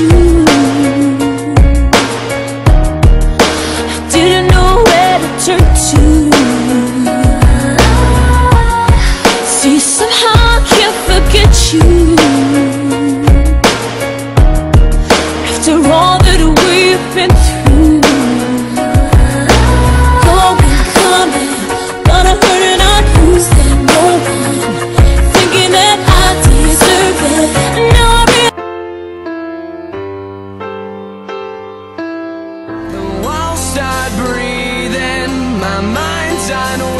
you. Unweaving.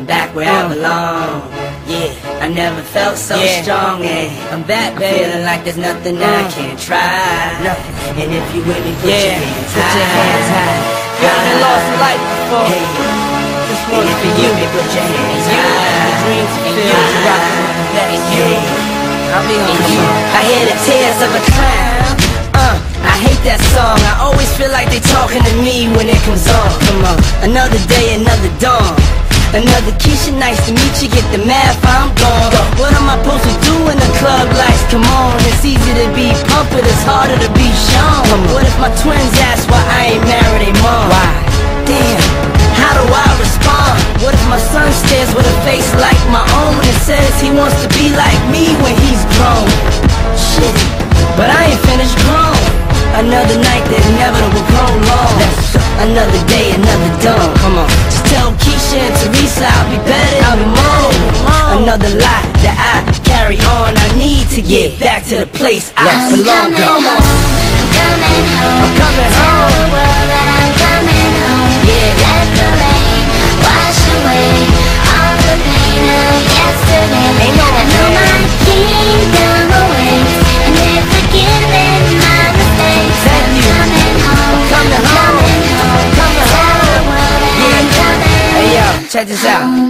I'm back where I belong. Yeah, I never felt so Yeah. strong. And I'm back, baby. Feeling like there's nothing I can't try. Nothing. And if you with me, put Yeah, your hands put your hands high. You haven't lost a life before. Hey. This And one's if for you you. with me, put your hands You, high. the dreams And filled, you, you rockin' with the best. Yeah. I'll be on And you, you. I hear the tears of a clown. Uh, I hate that song. I always feel like they talking to me when it comes on. Come on, another day, another dawn. Another Keisha, nice to meet you. Get the math, I'm gone. What am I supposed to do when the club lights come on? It's easy to be Puff, but it's harder to be Sean. What if my twins ask why I ain't married a mom? Why? Damn, how do I respond? What if my son stares with a face like my own and says he wants to be like me when he's grown? Shit, but I ain't finished grown. Another night that inevitable prolong. Another day, another Another lie that I carry on. I need to get back to the place I I'm belong. coming home, I'm coming home. I'm coming home. the world that I'm coming home. Yeah. Let the rain wash away all the pain of yesterday. Ain't no I know my kingdom awaits, and forgiven my mistakes. I'm coming home, coming I'm home. coming home. Coming home. the world that I'm Yeah. Hey yo, check this out.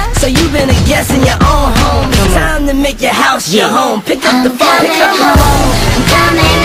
So you've been a guest in your own home. It's time to make your house your home. Pick up I'm the phone, coming pick up the home. phone. I'm coming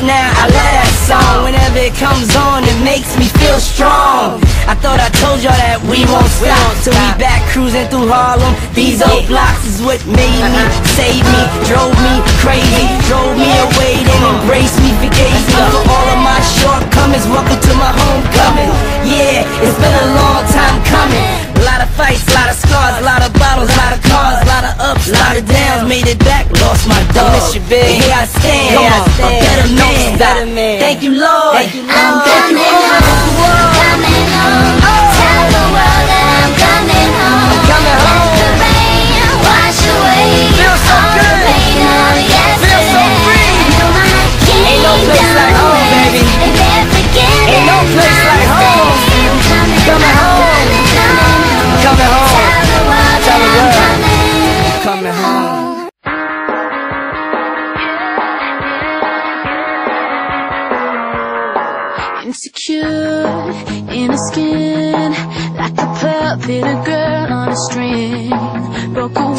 now I love that song. Whenever it comes on It makes me feel strong. I thought I told y'all that we won't stop. Till we back cruising through Harlem. These old blocks is what made me Saved me, drove me crazy Drove me away, then embraced me Forgave me for all of my shortcomings Welcome to my homecoming. Yeah, it's been a a lot of ups, a lot of downs. Made it back, lost my dog. miss you, big. Here I stand, Come on, a better man. Better man. Thank you, Lord. Thank you, I'm Lord. Thank you, coming home. Insecure in her skin, like a puppet, a girl on a string. Broke away,